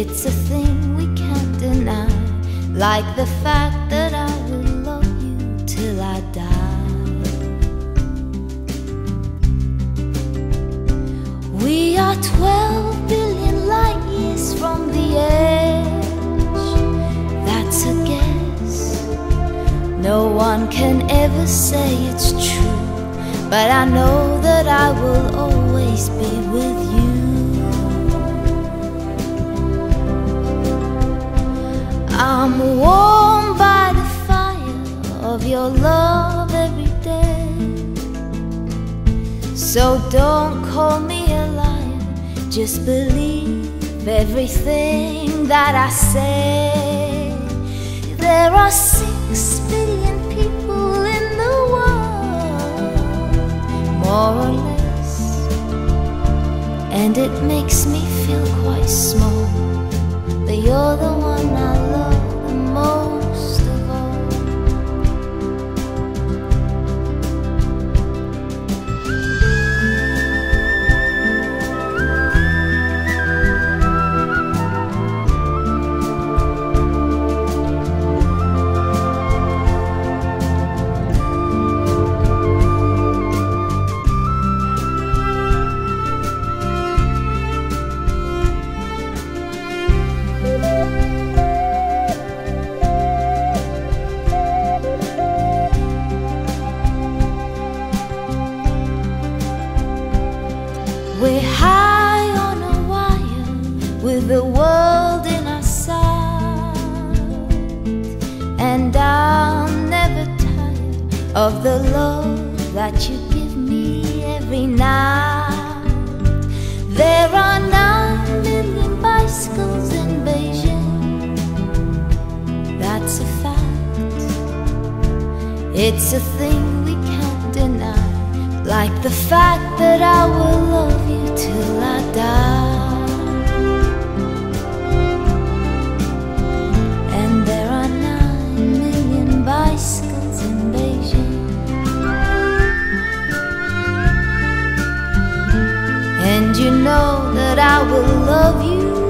It's a thing we can't deny, like the fact that I will love you till I die. We are 12 billion light years from the edge. That's a guess. No one can ever say it's true, but I know that I will always be with you. I'm warm by the fire of your love every day. So don't call me a liar, just believe everything that I say. There are six billion people in the world, more or less, and it makes me feel quite small. The world in our sight, and I'll never tire of the love that you give me every night. There are nine million bicycles in Beijing, that's a fact. It's a thing we can't deny, like the fact that I will love you till I die. I will love you.